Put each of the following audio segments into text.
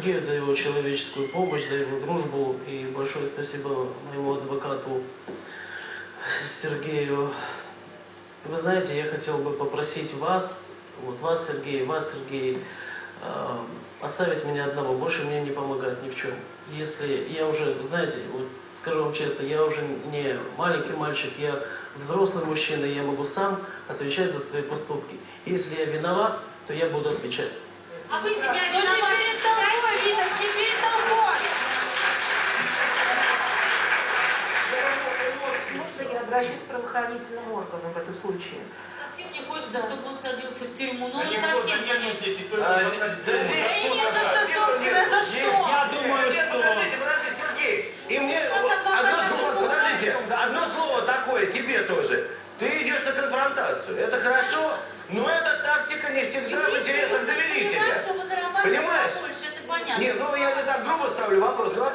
Сергею за его человеческую помощь, за его дружбу. И большое спасибо моему адвокату Сергею. Вы знаете, я хотел бы попросить вас, вот вас, Сергей, вас, Сергей, э, оставить меня одного, больше мне не помогать ни в чем. Если я уже, знаете, вот скажу вам честно, я уже не маленький мальчик, я взрослый мужчина, я могу сам отвечать за свои поступки. Если я виноват, то я буду отвечать. А вы себя Но Обращусь к правоохранительным органам в этом случае? Совсем не хочется, чтобы он садился в тюрьму. Ну Да вот не совсем, да нет, конечно. здесь никто не А, да Ну, здесь- за что И нет, за что, собственно, за что? Я думаю, Нет, что... Подождите, подожди, Сергей. И мне одно слово, подождите, одно слово такое тебе тоже. Ты идешь на конфронтацию. Это хорошо, но эта тактика не всегда в интересах доверителя. Понимаешь? побольше, это понятно. Не, ну я не так грубо ставлю вопрос, но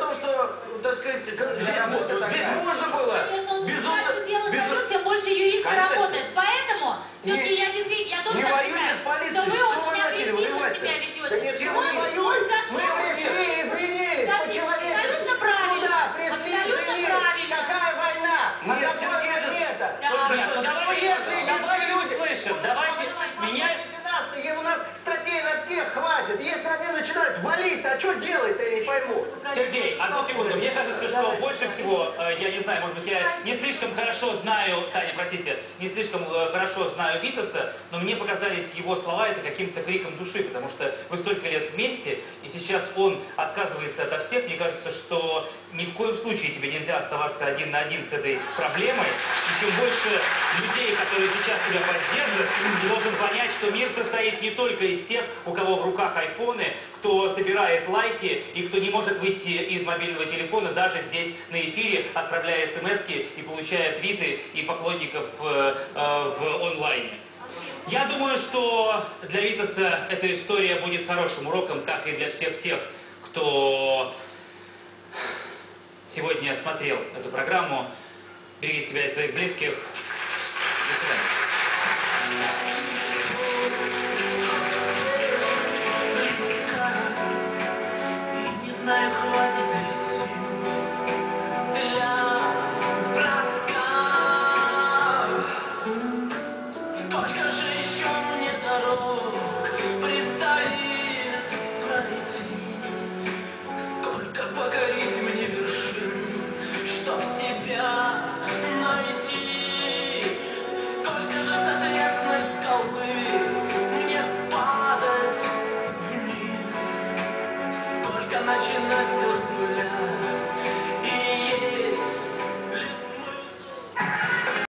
что делать-то, я не пойму. Сергей, одну секунду. Мне кажется, что больше всего, э, я не знаю, может быть, я не слишком хорошо знаю, Таня, простите, не слишком э, хорошо знаю Витаса, но мне показались его слова это каким-то криком души, потому что вы столько лет вместе, и сейчас он отказывается ото всех. Мне кажется, что ни в коем случае тебе нельзя оставаться один на один с этой проблемой. И чем больше людей, которые сейчас тебя поддержат, ты должен понять, что мир состоит не только из тех, у кого в руках айфоны, кто собирает лайки и кто не может выйти из мобильного телефона даже здесь эфире, отправляя смс и получая твиты и поклонников э, э, в онлайне. Я думаю, что для Витаса эта история будет хорошим уроком, как и для всех тех, кто сегодня смотрел эту программу. Берегите себя и своих близких. До свидания.